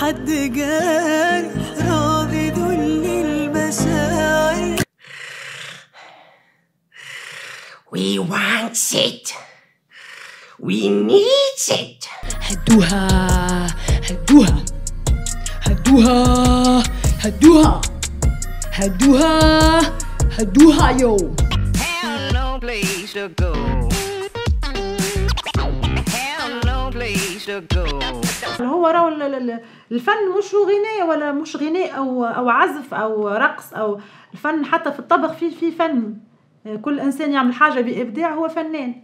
حد جارح راضي ذل المشاعر We want it. We need it. هدوها هدوها هدوها هدوها هدوها هدوها يو Have no place to go. هو ال- الفن مش غناء ولا مش غناء أو أو عزف أو رقص أو الفن حتى في الطبخ في في فن. كل إنسان يعمل حاجة بإبداع هو فنان.